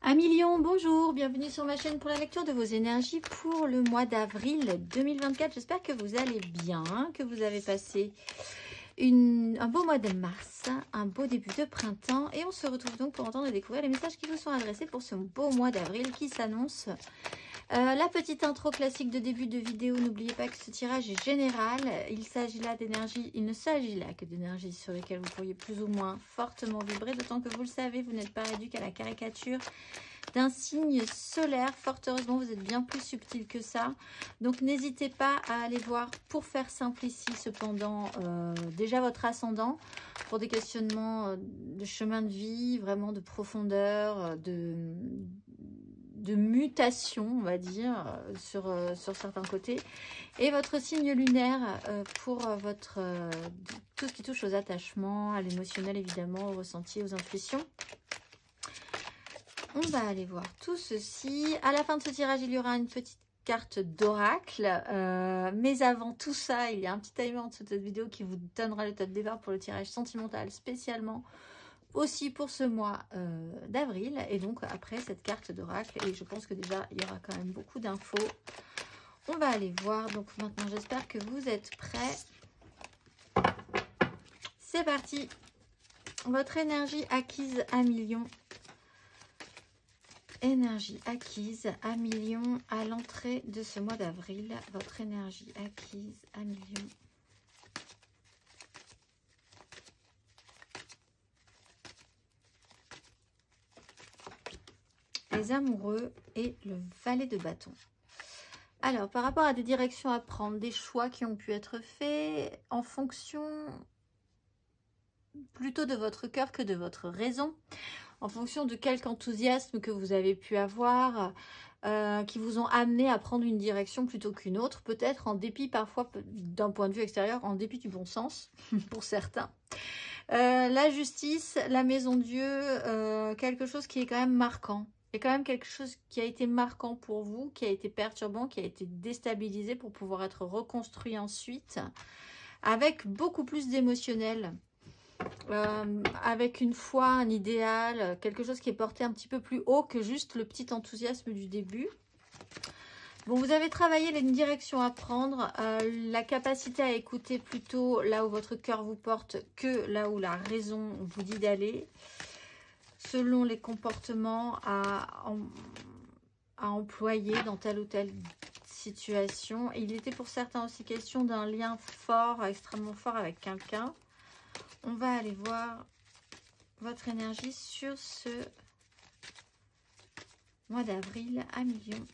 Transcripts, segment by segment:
Un million, bonjour, bienvenue sur ma chaîne pour la lecture de vos énergies pour le mois d'avril 2024. J'espère que vous allez bien, que vous avez passé un beau mois de mars, un beau début de printemps. Et on se retrouve donc pour entendre et découvrir les messages qui vous sont adressés pour ce beau mois d'avril qui s'annonce. Euh, la petite intro classique de début de vidéo, n'oubliez pas que ce tirage est général. Il s'agit là d'énergie, il ne s'agit là que d'énergie sur lesquelles vous pourriez plus ou moins fortement vibrer, d'autant que vous le savez, vous n'êtes pas réduit qu'à la caricature d'un signe solaire. Fort heureusement, vous êtes bien plus subtil que ça. Donc, n'hésitez pas à aller voir, pour faire simple ici, cependant, euh, déjà votre ascendant, pour des questionnements euh, de chemin de vie, vraiment de profondeur, de, de mutation, on va dire, sur, sur certains côtés. Et votre signe lunaire pour votre tout ce qui touche aux attachements, à l'émotionnel évidemment, au ressenti, aux intuitions. On va aller voir tout ceci. À la fin de ce tirage, il y aura une petite carte d'oracle. Euh, mais avant tout ça, il y a un petit timer en dessous de cette vidéo qui vous donnera le top départ pour le tirage sentimental spécialement aussi pour ce mois euh, d'avril. Et donc après cette carte d'oracle. Et je pense que déjà, il y aura quand même beaucoup d'infos. On va aller voir. Donc maintenant, j'espère que vous êtes prêts. C'est parti. Votre énergie acquise à millions Énergie acquise à millions à l'entrée de ce mois d'avril. Votre énergie acquise à millions. Les amoureux et le valet de bâton. Alors, par rapport à des directions à prendre, des choix qui ont pu être faits en fonction plutôt de votre cœur que de votre raison en fonction de quelque enthousiasme que vous avez pu avoir, euh, qui vous ont amené à prendre une direction plutôt qu'une autre, peut-être en dépit parfois d'un point de vue extérieur, en dépit du bon sens pour certains. Euh, la justice, la maison Dieu, euh, quelque chose qui est quand même marquant. Il y a quand même quelque chose qui a été marquant pour vous, qui a été perturbant, qui a été déstabilisé pour pouvoir être reconstruit ensuite, avec beaucoup plus d'émotionnel. Euh, avec une foi, un idéal, quelque chose qui est porté un petit peu plus haut que juste le petit enthousiasme du début. Bon, vous avez travaillé les directions à prendre, euh, la capacité à écouter plutôt là où votre cœur vous porte que là où la raison vous dit d'aller, selon les comportements à, employer dans telle ou telle situation. il était pour certains aussi question d'un lien fort, extrêmement fort avec quelqu'un on va aller voir votre énergie sur ce mois d'avril à million.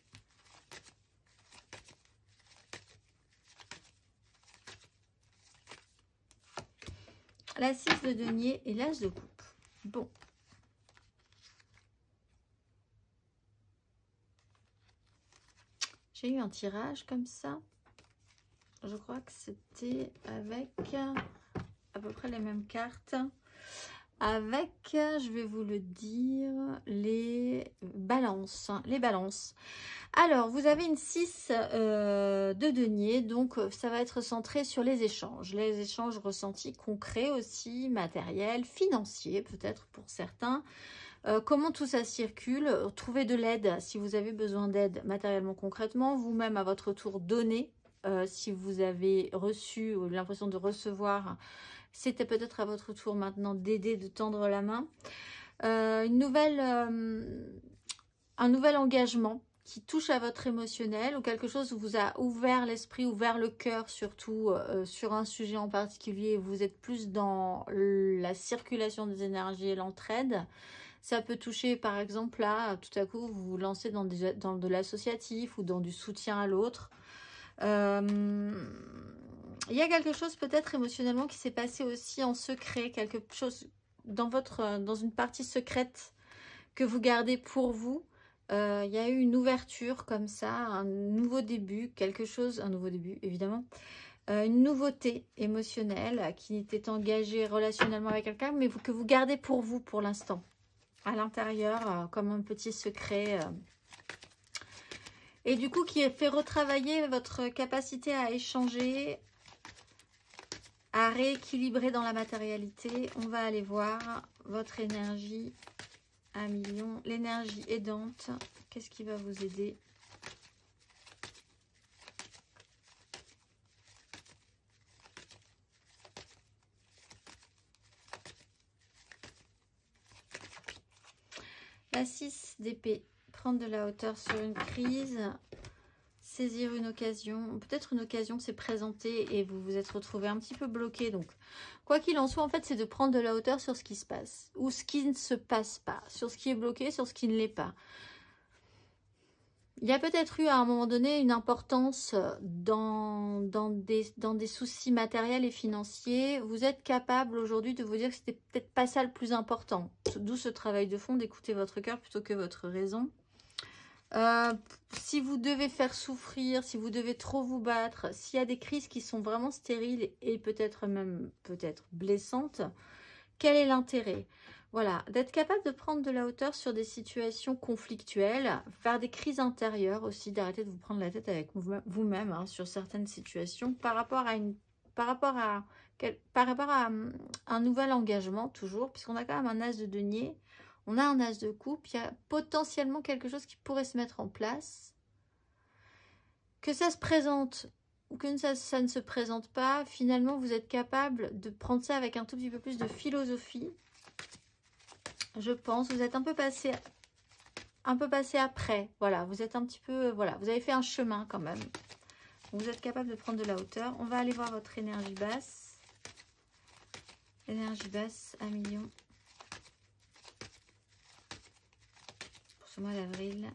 La 6 de denier et l'as de coupe. Bon. J'ai eu un tirage comme ça. Je crois que c'était avec à peu près les mêmes cartes avec, je vais vous le dire, les balances. Les balances. Alors, vous avez une 6 euh, de denier, donc ça va être centré sur les échanges. Les échanges ressentis concrets aussi, matériels, financiers peut-être pour certains. Euh, comment tout ça circule? Trouvez de l'aide si vous avez besoin d'aide matériellement concrètement. Vous-même à votre tour donner euh, si vous avez reçu ou l'impression de recevoir c'était peut-être à votre tour maintenant d'aider, de tendre la main. Euh, une nouvelle, un nouvel engagement qui touche à votre émotionnel ou quelque chose vous a ouvert l'esprit, ouvert le cœur surtout sur un sujet en particulier. Vous êtes plus dans la circulation des énergies et l'entraide. Ça peut toucher par exemple là, tout à coup, vous vous lancez dans, de l'associatif ou dans du soutien à l'autre. Euh, il y a quelque chose peut-être émotionnellement qui s'est passé aussi en secret, quelque chose dans, votre, dans une partie secrète que vous gardez pour vous. Euh, il y a eu une ouverture comme ça, un nouveau début, quelque chose, un nouveau début évidemment, euh, une nouveauté émotionnelle qui était engagée relationnellement avec quelqu'un, mais que vous gardez pour vous pour l'instant, à l'intérieur, comme un petit secret. et du coup, qui fait retravailler votre capacité à échanger, à rééquilibrer dans la matérialité. On va aller voir votre énergie un million. L'énergie aidante, qu'est-ce qui va vous aider? La 6 d'épée, prendre de la hauteur sur une crise, saisir une occasion. Peut-être une occasion s'est présentée et vous vous êtes retrouvé un petit peu bloqué. Donc, quoi qu'il en soit, en fait, c'est de prendre de la hauteur sur ce qui se passe. Ou ce qui ne se passe pas. Sur ce qui est bloqué, sur ce qui ne l'est pas. Il y a peut-être eu à un moment donné une importance des, dans des soucis matériels et financiers. Vous êtes capable aujourd'hui de vous dire que c'était peut-être pas ça le plus important. D'où ce travail de fond d'écouter votre cœur plutôt que votre raison. Euh, si vous devez faire souffrir, si vous devez trop vous battre, s'il y a des crises qui sont vraiment stériles et peut-être même peut-être blessantes, quel est l'intérêt? Voilà, d'être capable de prendre de la hauteur sur des situations conflictuelles, faire des crises intérieures aussi, d'arrêter de vous prendre la tête avec vous-même hein, sur certaines situations par rapport à une par rapport à par rapport à hum, un nouvel engagement toujours, puisqu'on a quand même un as de denier on a un as de coupe, il y a potentiellement quelque chose qui pourrait se mettre en place. Que ça se présente ou que ça, ça, ne se présente pas, finalement, vous êtes capable de prendre ça avec un tout petit peu plus de philosophie. Je pense, vous êtes un peu passé un peu passé après. Voilà, vous êtes un petit peu, voilà, vous avez fait un chemin quand même. Vous êtes capable de prendre de la hauteur. On va aller voir votre énergie basse. Énergie basse à million. mois d'avril.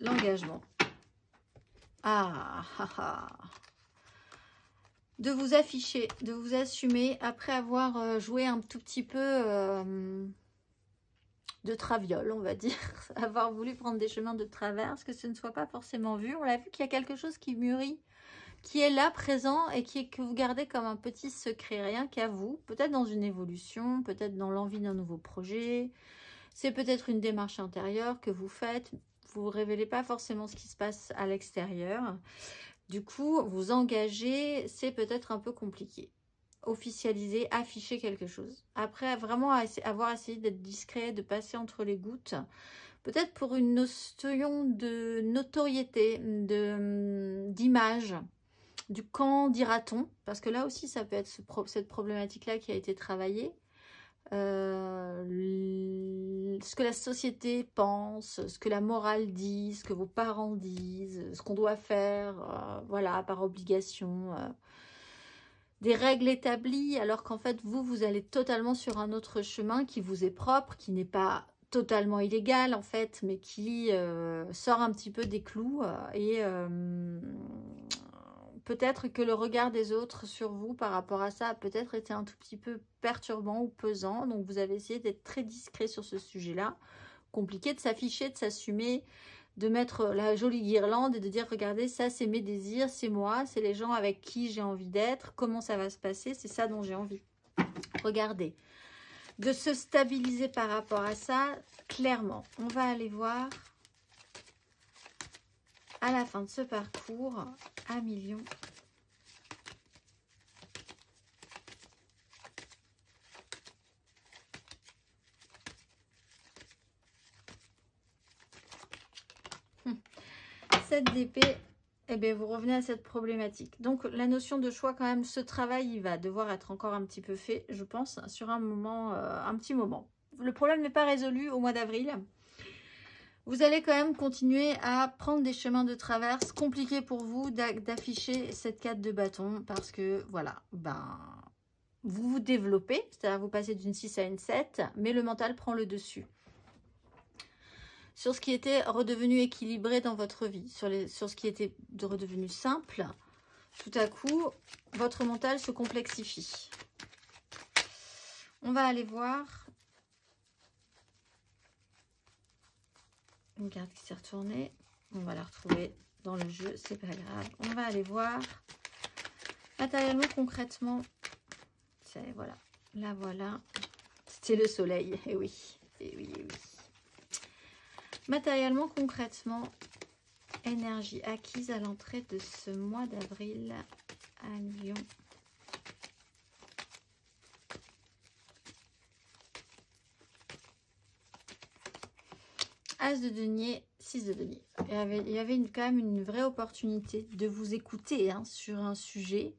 L'engagement. Ah, ah, ah, De vous afficher, de vous assumer après avoir euh, joué un tout petit peu euh, de traviole, on va dire. avoir voulu prendre des chemins de traverse, que ce ne soit pas forcément vu. On l'a vu qu'il y a quelque chose qui mûrit qui est là, présent, et qui que vous gardez comme un petit secret, rien qu'à vous, peut-être dans une évolution, peut-être dans l'envie d'un nouveau projet, c'est peut-être une démarche intérieure que vous faites, vous ne révélez pas forcément ce qui se passe à l'extérieur, du coup, vous engager, c'est peut-être un peu compliqué. Officialiser, afficher quelque chose. Après, vraiment avoir essayé d'être discret, de passer entre les gouttes, peut-être pour une notion de notoriété, d'image, du quand dira-t-on, parce que là aussi ça peut être cette problématique-là qui a été travaillée. Euh, ce que la société pense, ce que la morale dit, ce que vos parents disent, ce qu'on doit faire, euh, voilà, par obligation. Euh. des règles établies, alors qu'en fait, vous, vous allez totalement sur un autre chemin qui vous est propre, qui n'est pas totalement illégal en fait, mais qui sort un petit peu des clous et Peut-être que le regard des autres sur vous par rapport à ça a peut-être été un tout petit peu perturbant ou pesant. Donc, vous avez essayé d'être très discret sur ce sujet-là. Compliqué de s'afficher, de s'assumer, de mettre la jolie guirlande et de dire, regardez, ça, c'est mes désirs, c'est moi, c'est les gens avec qui j'ai envie d'être, comment ça va se passer, c'est ça dont j'ai envie. Regardez. De se stabiliser par rapport à ça, clairement. On va aller voir à la fin de ce parcours à million. Cette d'épée, eh bien, vous revenez à cette problématique. Donc, la notion de choix, quand même, ce travail, il va devoir être encore un petit peu fait, je pense, sur un moment, euh, un petit moment. Le problème n'est pas résolu au mois d'avril vous allez quand même continuer à prendre des chemins de traverse compliqués pour vous d'afficher cette carte de bâton parce que, voilà, ben, vous vous développez, c'est-à-dire vous passez d'une 6 à une 7, mais le mental prend le dessus. Sur ce qui était redevenu équilibré dans votre vie, sur, sur ce qui était redevenu simple, tout à coup, votre mental se complexifie. On va aller voir une carte qui s'est retournée. On va la retrouver dans le jeu, c'est pas grave. On va aller voir matériellement, concrètement. C'est voilà, la voilà. C'était le soleil, et eh oui, et eh oui, eh oui. Matériellement, concrètement, énergie acquise à l'entrée de ce mois d'avril à Lyon. As de denier, 6 de denier. Il y avait, quand même une vraie opportunité de vous écouter hein, sur un sujet.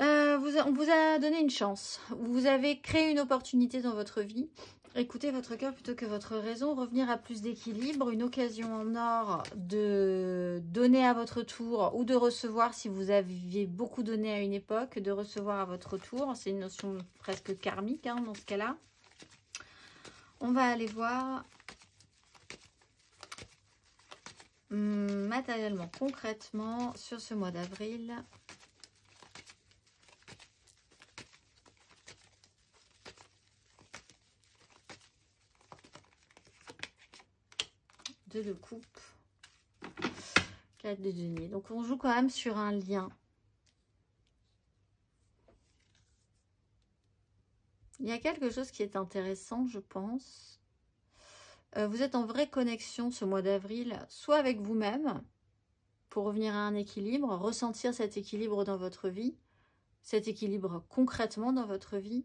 Euh, on vous a donné une chance. Vous avez créé une opportunité dans votre vie. Écoutez votre cœur plutôt que votre raison. Revenir à plus d'équilibre. Une occasion en or de donner à votre tour ou de recevoir si vous aviez beaucoup donné à une époque, de recevoir à votre tour. C'est une notion presque karmique hein, dans ce cas-là. On va aller voir hum, matériellement, concrètement, sur ce mois d'avril. Deux de coupe. Quatre de denier. Donc on joue quand même sur un lien. Il y a quelque chose qui est intéressant, je pense. Euh, vous êtes en vraie connexion ce mois d'avril, soit avec vous-même, pour revenir à un équilibre, ressentir cet équilibre dans votre vie, cet équilibre concrètement dans votre vie,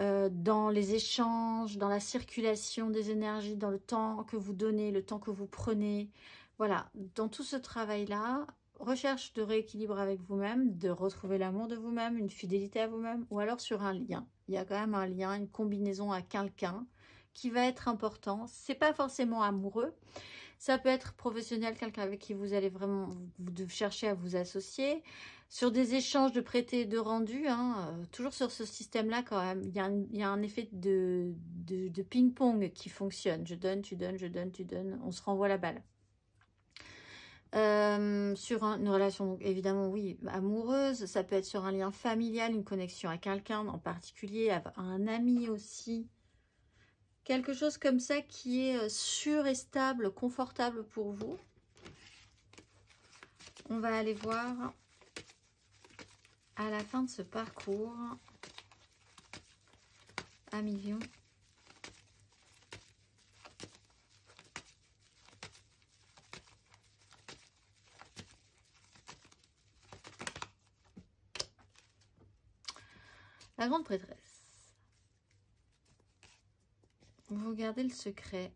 euh, dans les échanges, dans la circulation des énergies, dans le temps que vous donnez, le temps que vous prenez. Voilà, dans tout ce travail-là, recherche de rééquilibre avec vous-même, de retrouver l'amour de vous-même, une fidélité à vous-même, ou alors sur un lien il y a quand même un lien, une combinaison à quelqu'un qui va être important. C'est pas forcément amoureux. Ça peut être professionnel, quelqu'un avec qui vous allez vraiment chercher à vous associer. Sur des échanges de prêtés et de rendus, hein, euh, toujours sur ce système-là quand même, il y, a un, effet de, de, de ping-pong qui fonctionne. Je donne, tu donnes, je donne, tu donnes, on se renvoie la balle. Euh, sur une relation, évidemment, oui, amoureuse. Ça peut être sur un lien familial, une connexion à quelqu'un en particulier, à un ami aussi. Quelque chose comme ça qui est euh, sûr et stable, confortable pour vous. On va aller voir à la fin de ce parcours million La grande prêtresse. Vous gardez le secret.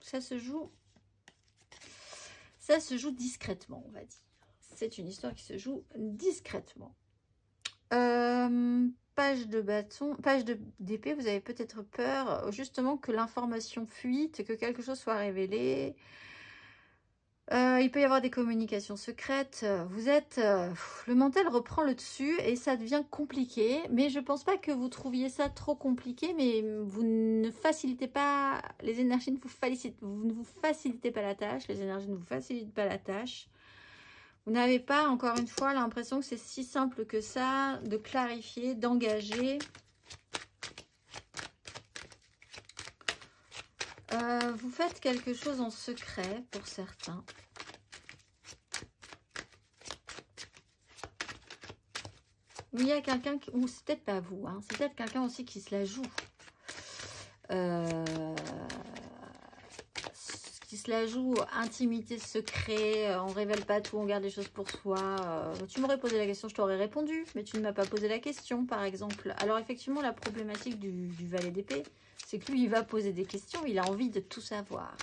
Ça se joue. Ça se joue discrètement, on va dire. C'est une histoire qui se joue discrètement. Euh, page de bâton, page d'épée, vous avez peut-être peur justement que l'information fuite, que quelque chose soit révélé, euh, il peut y avoir des communications secrètes. Vous êtes... Euh, le mental reprend le dessus et ça devient compliqué. Mais je pense pas que vous trouviez ça trop compliqué. Mais vous ne facilitez pas... Les énergies ne vous facilitent, vous ne vous facilitez pas la tâche. Les énergies ne vous facilitent pas la tâche. Vous n'avez pas, encore une fois, l'impression que c'est si simple que ça de clarifier, d'engager. Euh, vous faites quelque chose en secret pour certains. il y a quelqu'un, ou c'est peut-être pas vous, hein, c'est peut-être quelqu'un aussi qui se la joue. Euh, qui se la joue, intimité, secret, on révèle pas tout, on garde des choses pour soi. Euh, tu m'aurais posé la question, je t'aurais répondu, mais tu ne m'as pas posé la question, par exemple. Alors effectivement, la problématique du valet d'épée, c'est que lui, il va poser des questions, il a envie de tout savoir.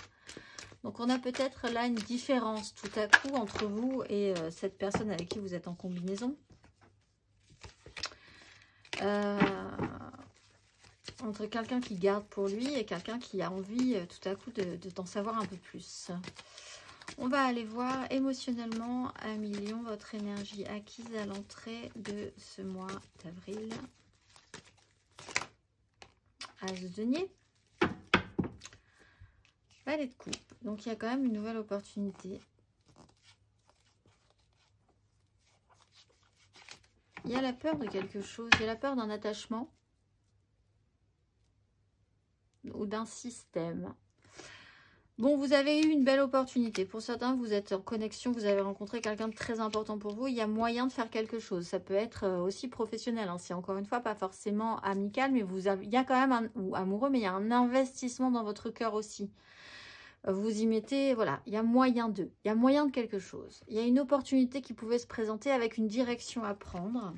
Donc on a peut-être là une différence tout à coup entre vous et euh, cette personne avec qui vous êtes en combinaison. Euh, entre quelqu'un qui garde pour lui et quelqu'un qui a envie euh, tout à coup de, de t'en savoir un peu plus. On va aller voir émotionnellement un million votre énergie acquise à l'entrée de ce mois d'avril. As de denier. Valet de coupe. Donc il y a quand même une nouvelle opportunité. Il y a la peur de quelque chose. Il y a la peur d'un attachement ou d'un système. Bon, vous avez eu une belle opportunité. Pour certains, vous êtes en connexion, vous avez rencontré quelqu'un de très important pour vous. Il y a moyen de faire quelque chose. Ça peut être euh, aussi professionnel. Hein. C'est encore une fois pas forcément amical, mais il y a quand même un, ou amoureux, mais il y a un investissement dans votre cœur aussi. Vous y mettez, voilà, il y a moyen de, il y a moyen de quelque chose. Il y a une opportunité qui pouvait se présenter avec une direction à prendre.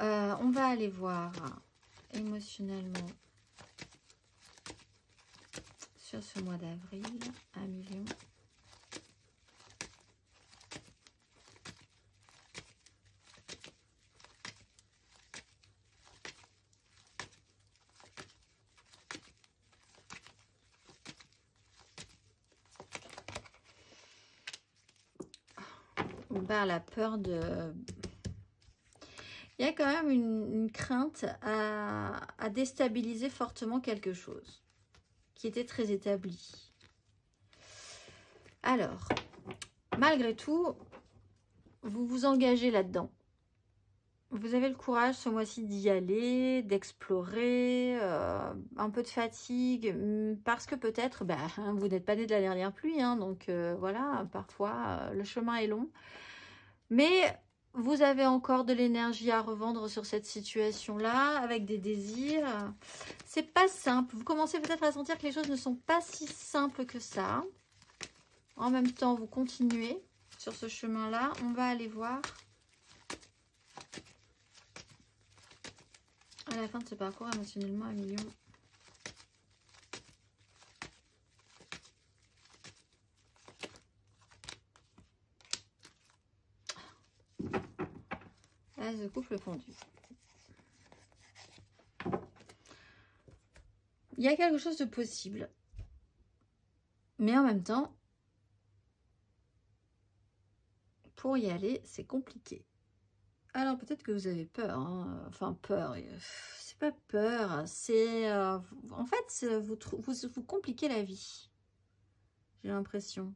Euh, on va aller voir émotionnellement sur ce mois d'avril Un million. Bah, la peur de... Il y a quand même une, crainte à, déstabiliser fortement quelque chose était très établi. Alors, malgré tout, vous vous engagez là-dedans. Vous avez le courage ce mois-ci d'y aller, d'explorer, euh, un peu de fatigue, mm, parce que peut-être, bah, vous n'êtes pas né de la dernière pluie, hein, donc euh, voilà, parfois euh, le chemin est long. Mais vous avez encore de l'énergie à revendre sur cette situation-là, avec des désirs. C'est pas simple. Vous commencez peut-être à sentir que les choses ne sont pas si simples que ça. En même temps, vous continuez sur ce chemin-là. On va aller voir à la fin de ce parcours émotionnellement un million. De couple fondu. Il y a quelque chose de possible. Mais en même temps, pour y aller, c'est compliqué. Alors peut-être que vous avez peur, hein. enfin peur, c'est pas peur, c'est euh, en fait vous, vous compliquez la vie, j'ai l'impression.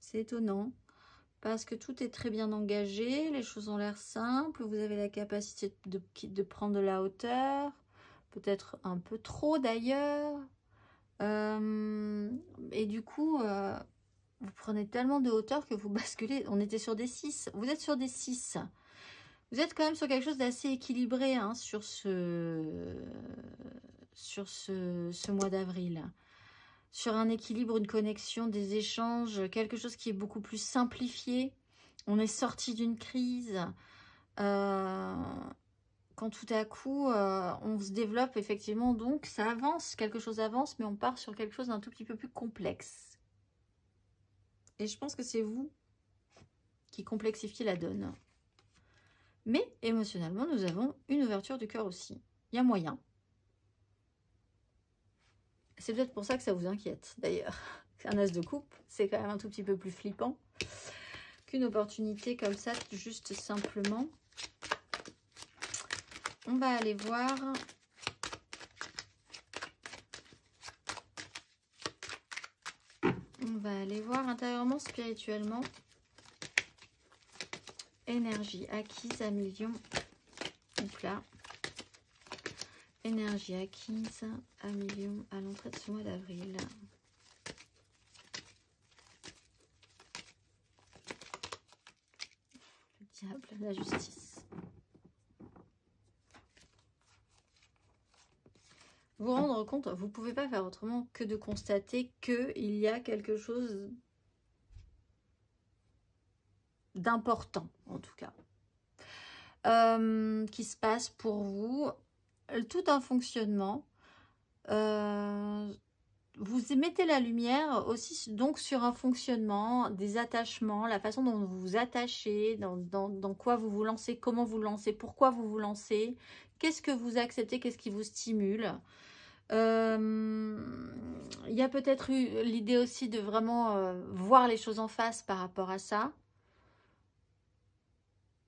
C'est étonnant parce que tout est très bien engagé, les choses ont l'air simples, vous avez la capacité de, prendre de la hauteur, peut-être un peu trop d'ailleurs, euh, et du coup vous prenez tellement de hauteur que vous basculez. On était sur des 6. Vous êtes sur des 6. Vous êtes quand même sur quelque chose d'assez équilibré hein, sur ce, sur ce mois d'avril. Sur un équilibre, une connexion, des échanges, quelque chose qui est beaucoup plus simplifié. On est sorti d'une crise. Euh, quand tout à coup, euh, on se développe effectivement, donc ça avance, quelque chose avance, mais on part sur quelque chose d'un tout petit peu plus complexe. Et je pense que c'est vous qui complexifiez la donne. Mais émotionnellement, nous avons une ouverture du cœur aussi. Il y a moyen. C'est peut-être pour ça que ça vous inquiète, d'ailleurs. Un as de coupe, c'est quand même un tout petit peu plus flippant qu'une opportunité comme ça, juste simplement. On va aller voir On va aller voir intérieurement, spirituellement. Énergie acquise à million. Donc là. Énergie acquise à million à l'entrée de ce mois d'avril. Le diable, la justice. vous rendre compte, vous ne pouvez pas faire autrement que de constater qu'il y a quelque chose d'important, en tout cas, euh, qui se passe pour vous. Tout un fonctionnement. Euh, vous mettez la lumière aussi donc sur un fonctionnement, des attachements, la façon dont vous vous attachez, dans, quoi vous vous lancez, comment vous lancez, pourquoi vous vous lancez, qu'est-ce que vous acceptez, qu'est-ce qui vous stimule. Euh, il y a peut-être eu l'idée aussi de vraiment euh, voir les choses en face par rapport à ça.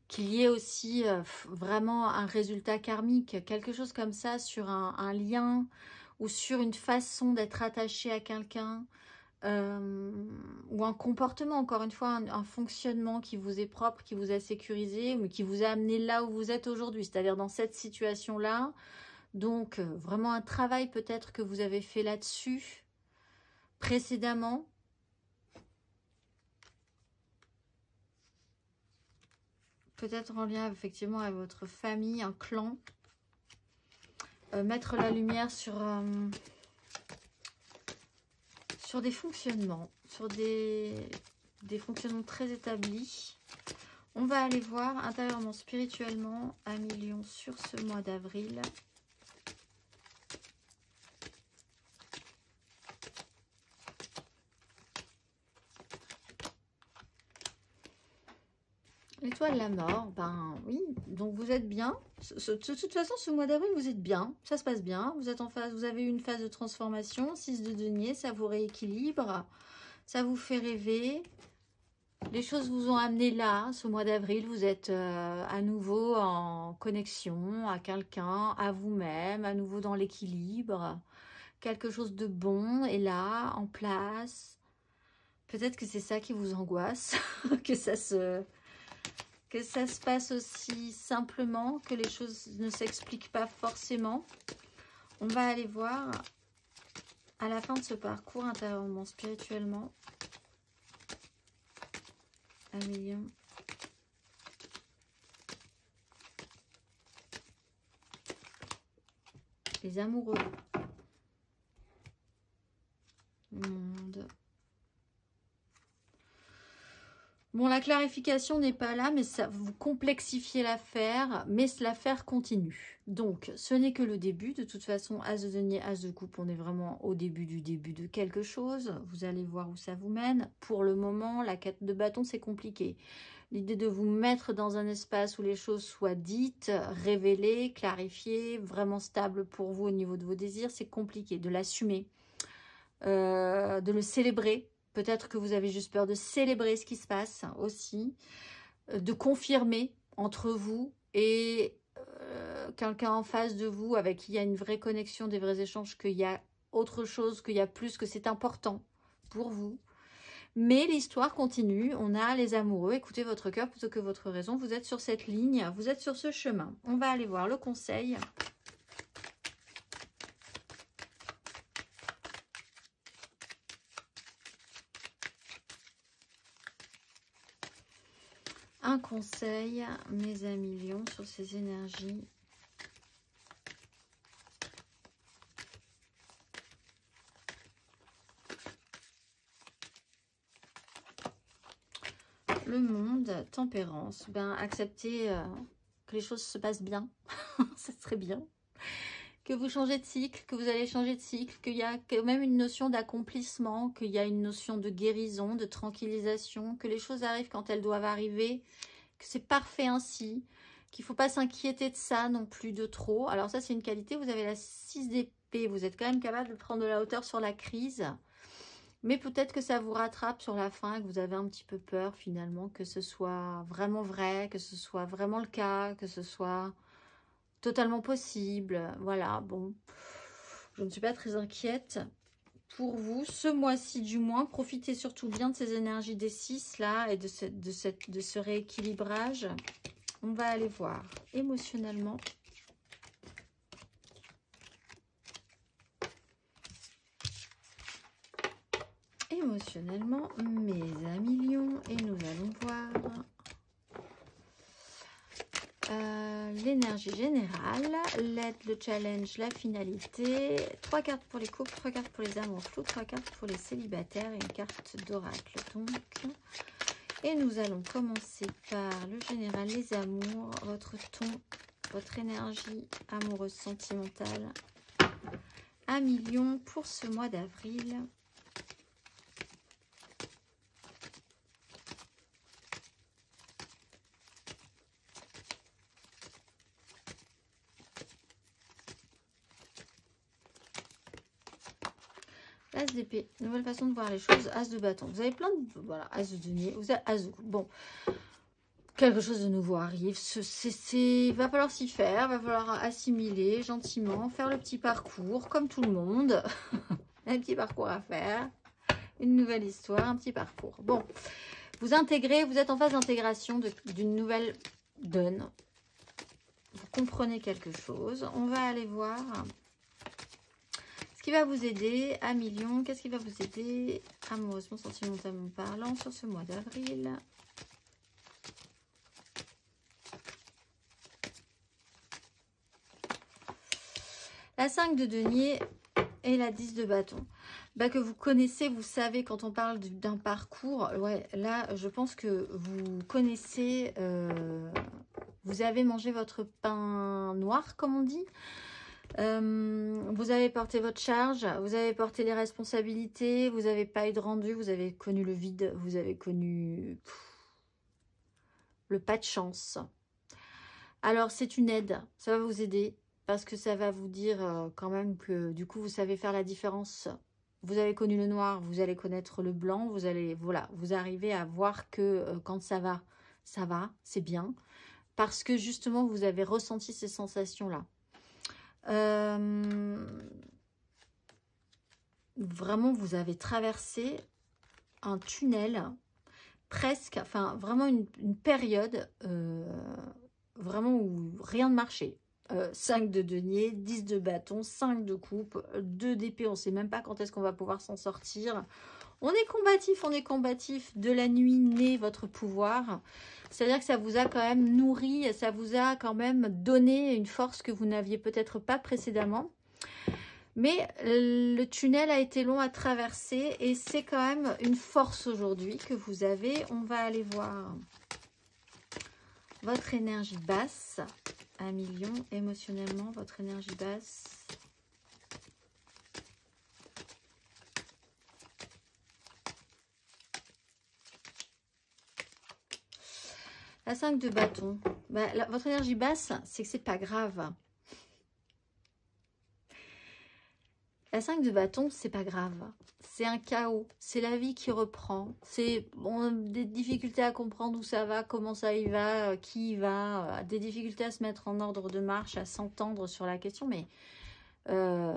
Qu'il y ait aussi euh, vraiment un résultat karmique, quelque chose comme ça sur un, lien ou sur une façon d'être attaché à quelqu'un. ou un comportement, encore une fois, un, fonctionnement qui vous est propre, qui vous a sécurisé, mais qui vous a amené là où vous êtes aujourd'hui, c'est-à-dire dans cette situation-là, donc, euh, vraiment un travail peut-être que vous avez fait là-dessus précédemment. Peut-être en lien effectivement avec votre famille, un clan. Euh, mettre la lumière sur, euh, sur des fonctionnements, sur des, des fonctionnements très établis. On va aller voir intérieurement, spirituellement, un million sur ce mois d'avril. L'étoile la mort, ben oui, donc vous êtes bien. De toute façon, ce mois d'avril, vous êtes bien. Ça se passe bien. Vous êtes en phase, vous avez une phase de transformation. 6 de denier, ça vous rééquilibre. Ça vous fait rêver. Les choses vous ont amené là, ce mois d'avril. Vous êtes euh, à nouveau en connexion à quelqu'un, à vous-même, à nouveau dans l'équilibre. Quelque chose de bon est là, en place. Peut-être que c'est ça qui vous angoisse, que ça se que ça se passe aussi simplement, que les choses ne s'expliquent pas forcément. On va aller voir à la fin de ce parcours intérieurement, spirituellement. Un million. Les amoureux. Monde. Bon, la clarification n'est pas là, mais ça vous complexifiez l'affaire, mais l'affaire continue. Donc, ce n'est que le début. De toute façon, As de denier, As de coupe, on est vraiment au début du début de quelque chose. Vous allez voir où ça vous mène. Pour le moment, la quête de bâton, c'est compliqué. L'idée de vous mettre dans un espace où les choses soient dites, révélées, clarifiées, vraiment stables pour vous au niveau de vos désirs, c'est compliqué. De l'assumer, euh, de le célébrer, Peut-être que vous avez juste peur de célébrer ce qui se passe aussi, euh, de confirmer entre vous et euh, quelqu'un en face de vous avec qui il y a une vraie connexion, des vrais échanges, qu'il y a autre chose, qu'il y a plus, que c'est important pour vous. Mais l'histoire continue, on a les amoureux, écoutez votre cœur plutôt que votre raison, vous êtes sur cette ligne, vous êtes sur ce chemin. On va aller voir le conseil conseil, mes amis lions, sur ces énergies. Le monde, tempérance, ben accepter euh, que les choses se passent bien, ça serait bien que vous changez de cycle, que vous allez changer de cycle, qu'il y a quand même une notion d'accomplissement, qu'il y a une notion de guérison, de tranquillisation, que les choses arrivent quand elles doivent arriver, que c'est parfait ainsi, qu'il ne faut pas s'inquiéter de ça non plus de trop. Alors ça, c'est une qualité. Vous avez la 6 d'épée. Vous êtes quand même capable de prendre de la hauteur sur la crise. Mais peut-être que ça vous rattrape sur la fin, que vous avez un petit peu peur finalement que ce soit vraiment vrai, que ce soit vraiment le cas, que ce soit totalement possible. Voilà, bon, je ne suis pas très inquiète pour vous. Ce mois-ci, du moins, profitez surtout bien de ces énergies des 6 là et de, ce rééquilibrage. On va aller voir émotionnellement. Émotionnellement, mes amis lions, et nous allons voir euh, l'énergie générale, l'aide, le challenge, la finalité, trois cartes pour les couples, trois cartes pour les amours flous, trois cartes pour les célibataires et une carte d'oracle. Et nous allons commencer par le général, les amours, votre ton, votre énergie amoureuse sentimentale. Un million pour ce mois d'avril. As d'épée, nouvelle façon de voir les choses. As de bâton. Vous avez plein de... Voilà, As de denier. Vous avez As de... Bon, quelque chose de nouveau arrive. Il va falloir s'y faire. va falloir assimiler gentiment. Faire le petit parcours, comme tout le monde. un petit parcours à faire. Une nouvelle histoire, un petit parcours. Bon, vous intégrez, vous êtes en phase d'intégration d'une nouvelle donne. Vous comprenez quelque chose. On va aller voir qui va vous aider à million Qu'est-ce qui va vous aider amoureusement, sentimentalement parlant sur ce mois d'avril? La 5 de denier et la 10 de bâton. bah, que vous connaissez, vous savez, quand on parle d'un parcours, ouais, là, je pense que vous connaissez, euh, vous avez mangé votre pain noir, comme on dit. Euh, vous avez porté votre charge, vous avez porté les responsabilités, vous n'avez pas eu de rendu, vous avez connu le vide, vous avez connu le pas de chance. Alors, c'est une aide, ça va vous aider parce que ça va vous dire euh, quand même que du coup, vous savez faire la différence. Vous avez connu le noir, vous allez connaître le blanc, vous allez, voilà, vous arrivez à voir que euh, quand ça va, ça va, c'est bien. Parce que justement, vous avez ressenti ces sensations-là. Euh, vraiment, vous avez traversé un tunnel presque, enfin vraiment une, période vraiment où rien ne marchait. 5 euh, de denier, 10 de bâton, 5 de coupe, 2 d'épée, on ne sait même pas quand est-ce qu'on va pouvoir s'en sortir. On est combatif, on est combatif. De la nuit naît votre pouvoir. C'est-à-dire que ça vous a quand même nourri, ça vous a quand même donné une force que vous n'aviez peut-être pas précédemment. Mais le tunnel a été long à traverser et c'est quand même une force aujourd'hui que vous avez. On va aller voir votre énergie basse un million émotionnellement, votre énergie basse. La 5 de bâton. Bah, votre énergie basse, c'est que c'est pas grave. La 5 de bâton, c'est pas grave. C'est un chaos. C'est la vie qui reprend. C'est des difficultés à comprendre où ça va, comment ça y va, euh, qui y va. Euh, des difficultés à se mettre en ordre de marche, à s'entendre sur la question. Mais euh,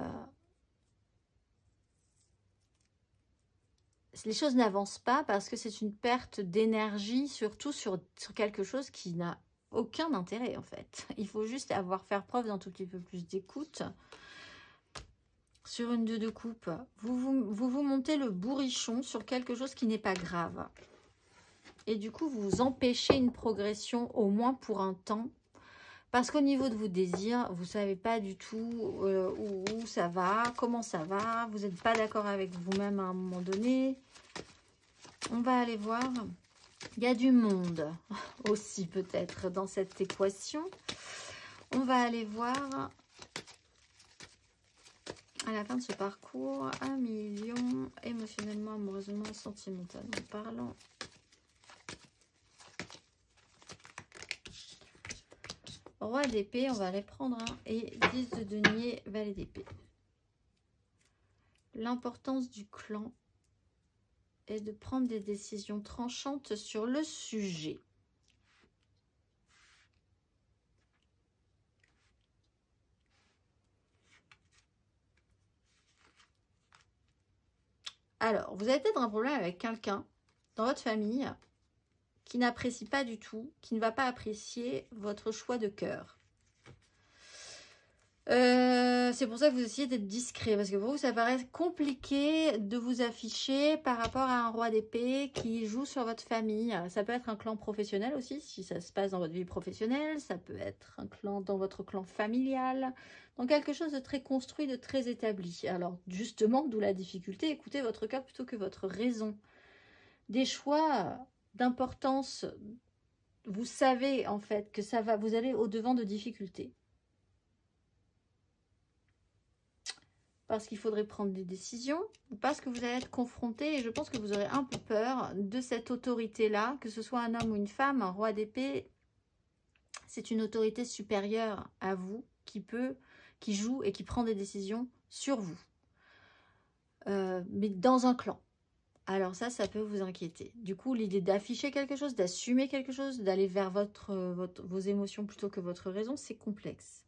les choses n'avancent pas parce que c'est une perte d'énergie, surtout sur, quelque chose qui n'a aucun intérêt en fait. Il faut juste avoir faire preuve d'un tout petit peu plus d'écoute sur une 2 de coupe, vous vous, vous montez le bourrichon sur quelque chose qui n'est pas grave. Et du coup, vous empêchez une progression, au moins pour un temps. Parce qu'au niveau de vos désirs, vous ne savez pas du tout euh, où, ça va, comment ça va. Vous n'êtes pas d'accord avec vous-même à un moment donné. On va aller voir. Il y a du monde aussi peut-être dans cette équation. On va aller voir à la fin de ce parcours, un million émotionnellement, amoureusement, sentimentalement parlant. Roi d'épée, on va les prendre. Et 10 de denier, valet d'épée. L'importance du clan est de prendre des décisions tranchantes sur le sujet. Alors, vous avez peut-être un problème avec quelqu'un dans votre famille qui n'apprécie pas du tout, qui ne va pas apprécier votre choix de cœur. Euh, c'est pour ça que vous essayez d'être discret, parce que pour vous, ça paraît compliqué de vous afficher par rapport à un roi d'épée qui joue sur votre famille. Ça peut être un clan professionnel aussi, si ça se passe dans votre vie professionnelle. Ça peut être un clan dans votre clan familial. Donc quelque chose de très construit, de très établi. Alors justement, d'où la difficulté, écoutez votre cœur plutôt que votre raison. Des choix d'importance, vous savez en fait que ça va, vous allez au-devant de difficultés. parce qu'il faudrait prendre des décisions, parce que vous allez être confronté, et je pense que vous aurez un peu peur de cette autorité-là, que ce soit un homme ou une femme, un roi d'épée, c'est une autorité supérieure à vous, qui peut, qui joue et qui prend des décisions sur vous. Euh, mais dans un clan. Alors ça, ça peut vous inquiéter. Du coup, l'idée d'afficher quelque chose, d'assumer quelque chose, d'aller vers votre, vos émotions plutôt que votre raison, c'est complexe.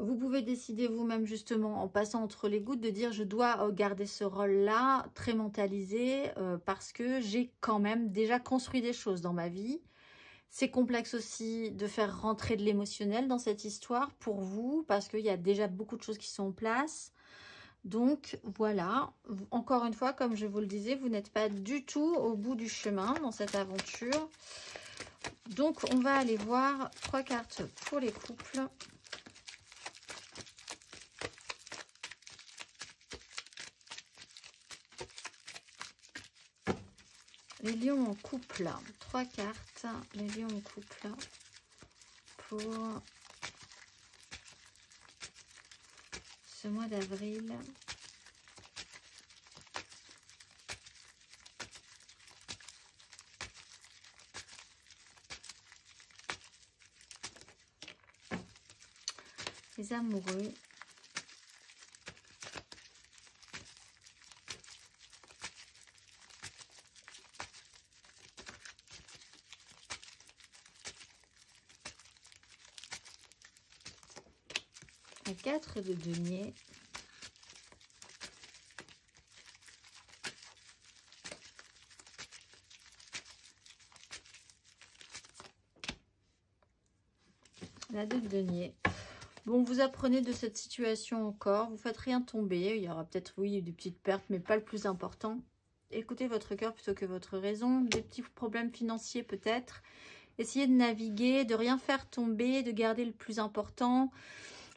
Vous pouvez décider vous-même justement en passant entre les gouttes de dire je dois garder ce rôle-là très mentalisé euh, parce que j'ai quand même déjà construit des choses dans ma vie. C'est complexe aussi de faire rentrer de l'émotionnel dans cette histoire pour vous parce qu'il y a déjà beaucoup de choses qui sont en place. Donc voilà, encore une fois, comme je vous le disais, vous n'êtes pas du tout au bout du chemin dans cette aventure. Donc on va aller voir trois cartes pour les couples. Les lions en couple, trois cartes, les lions en couple pour ce mois d'avril. Les amoureux. à 4 de denier. La 2 de denier. Bon, vous apprenez de cette situation encore. Vous faites rien tomber. Il y aura peut-être, oui, des petites pertes, mais pas le plus important. Écoutez votre cœur plutôt que votre raison. Des petits problèmes financiers peut-être. Essayez de naviguer, de rien faire tomber, de garder le plus important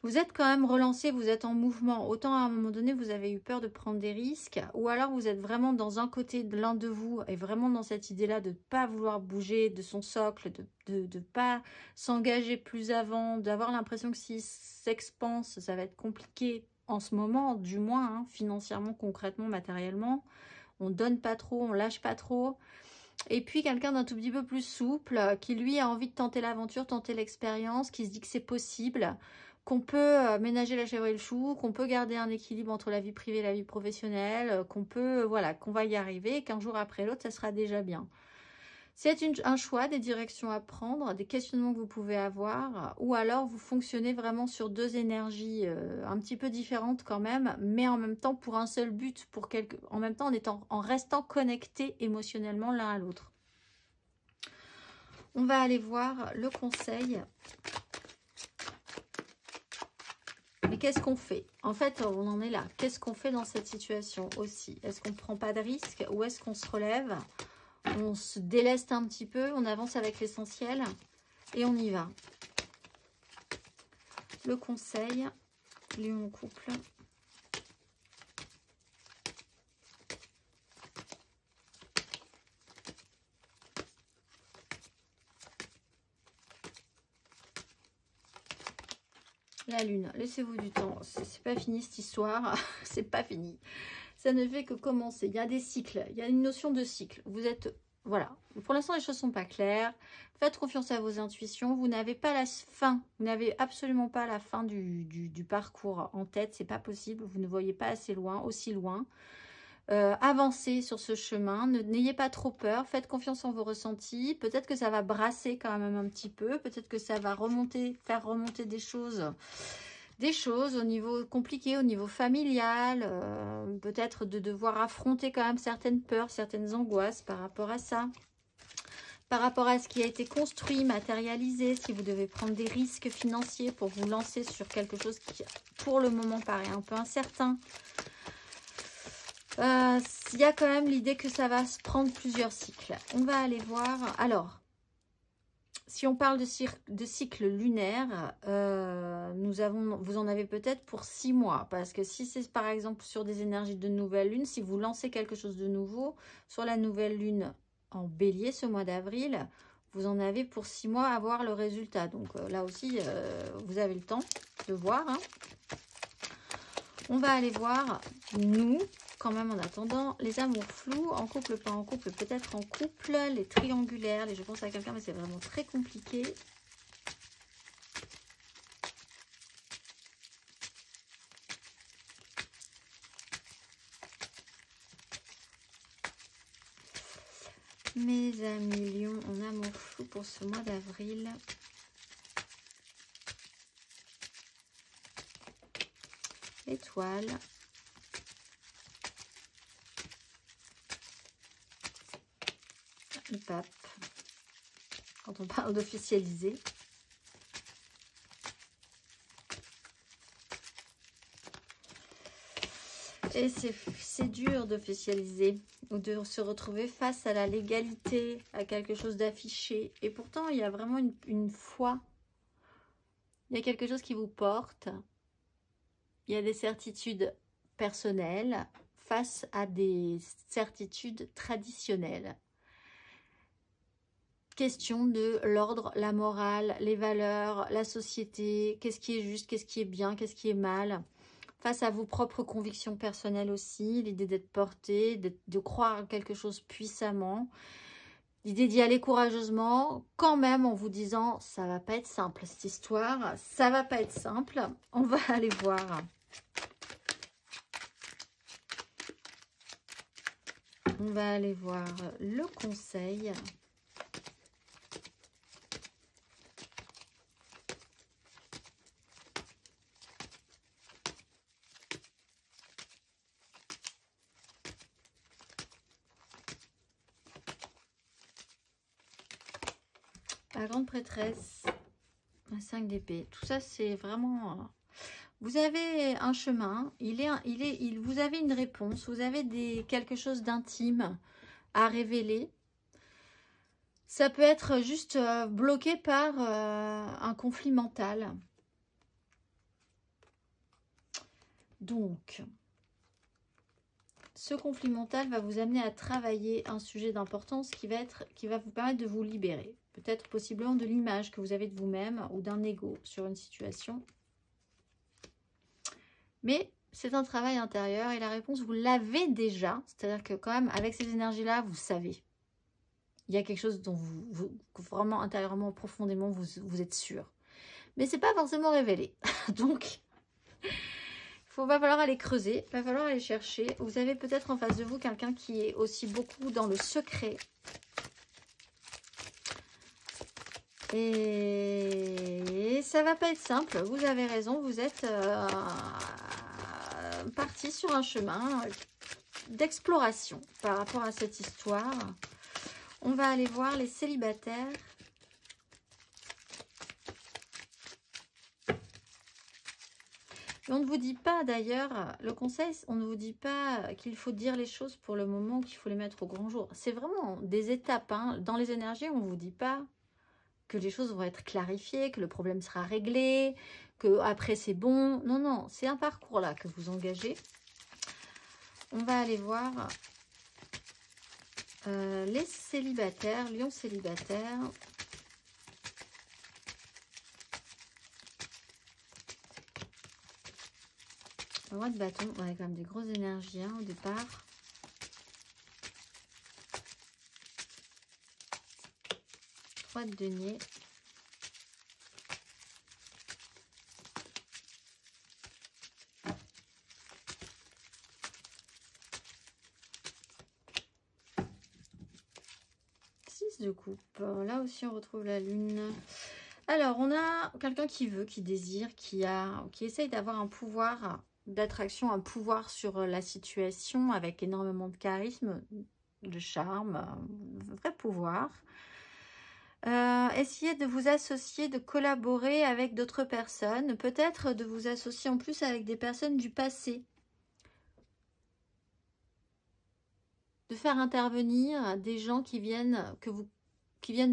vous êtes quand même relancé, vous êtes en mouvement. Autant à un moment donné, vous avez eu peur de prendre des risques, ou alors vous êtes vraiment dans un côté de l'un de vous, et vraiment dans cette idée-là de ne pas vouloir bouger de son socle, de ne pas s'engager plus avant, d'avoir l'impression que s'il s'expanse, ça va être compliqué en ce moment, du moins, hein, financièrement, concrètement, matériellement. On donne pas trop, on lâche pas trop. Et puis quelqu'un d'un tout petit peu plus souple, qui lui a envie de tenter l'aventure, tenter l'expérience, qui se dit que c'est possible qu'on peut euh, ménager la chèvre et le chou, qu'on peut garder un équilibre entre la vie privée et la vie professionnelle, euh, qu'on peut, voilà, qu'on va y arriver, qu'un jour après l'autre, ça sera déjà bien. C'est un choix, des directions à prendre, des questionnements que vous pouvez avoir, ou alors vous fonctionnez vraiment sur deux énergies euh, un petit peu différentes quand même, mais en même temps pour un seul but, pour quelque, en même temps en, en restant connecté émotionnellement l'un à l'autre. On va aller voir le conseil Mais qu'est-ce qu'on fait? En fait, on en est là. Qu'est-ce qu'on fait dans cette situation aussi? Est-ce qu'on ne prend pas de risque ou est-ce qu'on se relève? On se déleste un petit peu, on avance avec l'essentiel et on y va. Le conseil, Lion couple. La lune, laissez-vous du temps. C'est pas fini cette histoire. c'est pas fini. Ça ne fait que commencer. Il y a des cycles. Il y a une notion de cycle. Vous êtes... Voilà. Pour l'instant, les choses sont pas claires. Faites confiance à vos intuitions. Vous n'avez pas la fin. Vous n'avez absolument pas la fin du, du parcours en tête. C'est pas possible. Vous ne voyez pas assez loin, aussi loin. Euh, avancez sur ce chemin, n'ayez pas trop peur, faites confiance en vos ressentis, peut-être que ça va brasser quand même un petit peu, peut-être que ça va remonter, faire remonter des choses, des choses au niveau compliqué, au niveau familial, euh, peut-être de devoir affronter quand même certaines peurs, certaines angoisses par rapport à ça par rapport à ce qui a été construit, matérialisé, si vous devez prendre des risques financiers pour vous lancer sur quelque chose qui, pour le moment, paraît un peu incertain. Euh, il y a quand même l'idée que ça va se prendre plusieurs cycles. On va aller voir. Alors, si on parle de, de cycle lunaire, euh, vous en avez peut-être pour six mois. Parce que si c'est par exemple sur des énergies de nouvelle lune, si vous lancez quelque chose de nouveau sur la nouvelle lune en bélier ce mois d'avril, vous en avez pour six mois à voir le résultat. Donc euh, là aussi, vous avez le temps de voir. Hein. On va aller voir, nous, quand même en attendant. Les amours flous, en couple, pas en couple, peut-être en couple. Les triangulaires, les je pense à quelqu'un, mais c'est vraiment très compliqué. Mes amis lions en amour flou pour ce mois d'avril. Étoile. Quand on parle d'officialiser. Et c'est dur d'officialiser ou de se retrouver face à la légalité, à quelque chose d'affiché. Et pourtant, il y a vraiment une foi. Il y a quelque chose qui vous porte. Il y a des certitudes personnelles face à des certitudes traditionnelles. Question de l'ordre, la morale, les valeurs, la société, qu'est-ce qui est juste, qu'est-ce qui est bien, qu'est-ce qui est mal. Face à vos propres convictions personnelles aussi, l'idée d'être porté, de croire quelque chose puissamment. L'idée d'y aller courageusement, quand même en vous disant, ça va pas être simple cette histoire, ça va pas être simple. On va aller voir. On va aller voir le conseil La grande prêtresse, la 5 d'épée. Tout ça, c'est vraiment... Euh, vous avez un chemin, il est, il est, vous avez une réponse, vous avez des, quelque chose d'intime à révéler. Ça peut être juste euh, bloqué par euh, un conflit mental. Donc, ce conflit mental va vous amener à travailler un sujet d'importance qui qui va vous permettre de vous libérer peut-être possiblement de l'image que vous avez de vous-même ou d'un ego sur une situation. Mais c'est un travail intérieur et la réponse, vous l'avez déjà. C'est-à-dire que quand même, avec ces énergies-là, vous savez. Il y a quelque chose dont vous, vraiment intérieurement, profondément, vous, êtes sûr. Mais c'est pas forcément révélé. Donc, il va falloir aller creuser, il va falloir aller chercher. Vous avez peut-être en face de vous quelqu'un qui est aussi beaucoup dans le secret, Et ça va pas être simple, vous avez raison, vous êtes euh, parti sur un chemin d'exploration par rapport à cette histoire. On va aller voir les célibataires. on ne vous dit pas d'ailleurs, le conseil, on ne vous dit pas qu'il faut dire les choses pour le moment, qu'il faut les mettre au grand jour. C'est vraiment des étapes. Hein. Dans les énergies, on ne vous dit pas que les choses vont être clarifiées, que le problème sera réglé, que après c'est bon. Non, non, c'est un parcours là que vous engagez. On va aller voir euh, les célibataires, lion célibataire. Le de bâton, on a quand même des grosses énergies hein, au départ. 3 de denier. de coupe. Là aussi, on retrouve la lune. Alors, on a quelqu'un qui veut, qui désire, qui a, qui essaye d'avoir un pouvoir d'attraction, un pouvoir sur la situation avec énormément de charisme, de charme, un vrai pouvoir. Euh, essayez de vous associer, de collaborer avec d'autres personnes. Peut-être de vous associer en plus avec des personnes du passé. De faire intervenir des gens qui viennent,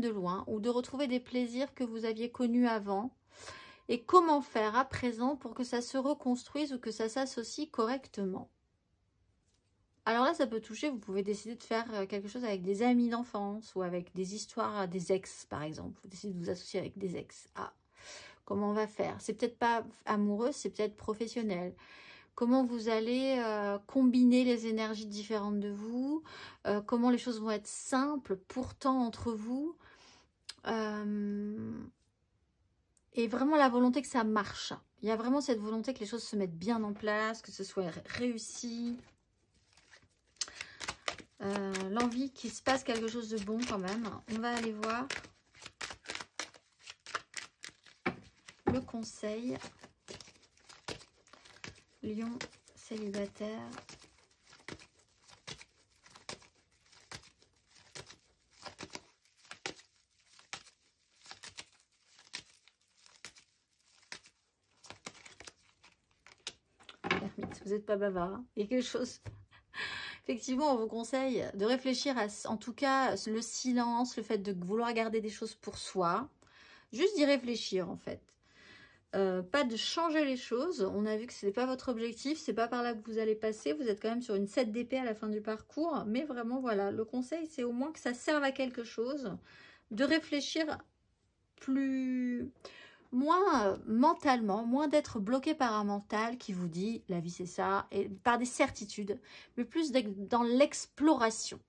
de loin ou de retrouver des plaisirs que vous aviez connus avant. Et comment faire à présent pour que ça se reconstruise ou que ça s'associe correctement. Alors là, ça peut toucher, vous pouvez décider de faire euh, quelque chose avec des amis d'enfance ou avec des histoires des ex, par exemple. Vous décidez de vous associer avec des ex. Ah, comment on va faire? C'est peut-être pas amoureux, c'est peut-être professionnel. Comment vous allez euh, combiner les énergies différentes de vous? Euh, Comment les choses vont être simples, pourtant, entre vous? Et vraiment la volonté que ça marche. Il y a vraiment cette volonté que les choses se mettent bien en place, que ce soit réussi. Euh, l'envie qu'il se passe quelque chose de bon quand même. On va aller voir le conseil. Lion célibataire. vous n'êtes pas bavard. Hein. Il y a quelque chose effectivement, on vous conseille de réfléchir à, en tout cas, le silence, le fait de vouloir garder des choses pour soi. Juste d'y réfléchir, en fait. Euh, pas de changer les choses. On a vu que ce n'est pas votre objectif, c'est pas par là que vous allez passer. Vous êtes quand même sur une 7 d'épée à la fin du parcours. Mais vraiment, voilà, le conseil, c'est au moins que ça serve à quelque chose. de réfléchir plus moins euh, mentalement, moins d'être bloqué par un mental qui vous dit la vie c'est ça, et par des certitudes, mais plus dans l'exploration.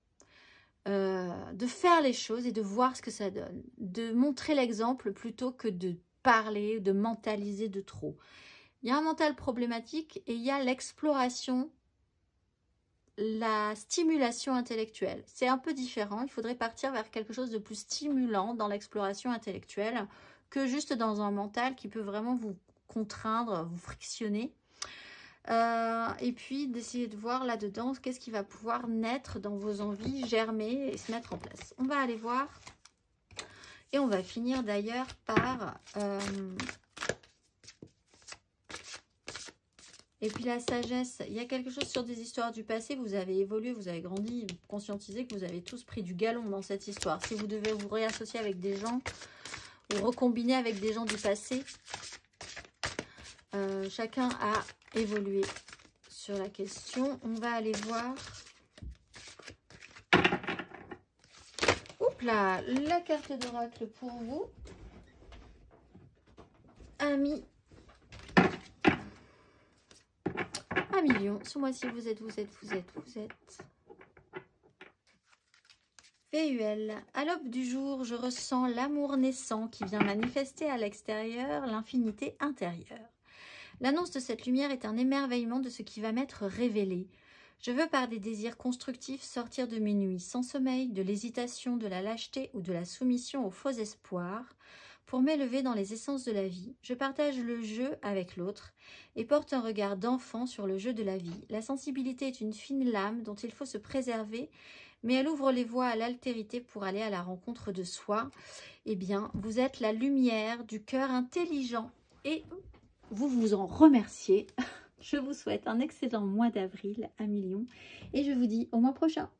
Euh, de faire les choses et de voir ce que ça donne, de montrer l'exemple plutôt que de parler, de mentaliser de trop. Il y a un mental problématique et il y a l'exploration, la stimulation intellectuelle. C'est un peu différent, il faudrait partir vers quelque chose de plus stimulant dans l'exploration intellectuelle que juste dans un mental qui peut vraiment vous contraindre, vous frictionner. Euh, et puis d'essayer de voir là-dedans qu'est-ce qui va pouvoir naître dans vos envies, germer et se mettre en place. On va aller voir. Et on va finir d'ailleurs par... Euh, et puis la sagesse, il y a quelque chose sur des histoires du passé, vous avez évolué, vous avez grandi, conscientisé que vous avez tous pris du galon dans cette histoire. Si vous devez vous réassocier avec des gens recombiner avec des gens du passé, euh, chacun a évolué sur la question. On va aller voir. Oups là, la carte d'oracle pour vous. Ami. Un million. Ce mois-ci, vous êtes, vous êtes, vous êtes, vous êtes. VUL. À l'aube du jour, je ressens l'amour naissant qui vient manifester à l'extérieur l'infinité intérieure. L'annonce de cette lumière est un émerveillement de ce qui va m'être révélé. Je veux par des désirs constructifs sortir de mes nuits sans sommeil, de l'hésitation, de la lâcheté ou de la soumission aux faux espoirs. Pour m'élever dans les essences de la vie, je partage le jeu avec l'autre et porte un regard d'enfant sur le jeu de la vie. La sensibilité est une fine lame dont il faut se préserver, mais elle ouvre les voies à l'altérité pour aller à la rencontre de soi. Eh bien, vous êtes la lumière du cœur intelligent et vous vous en remerciez. Je vous souhaite un excellent mois d'avril à millions et je vous dis au mois prochain.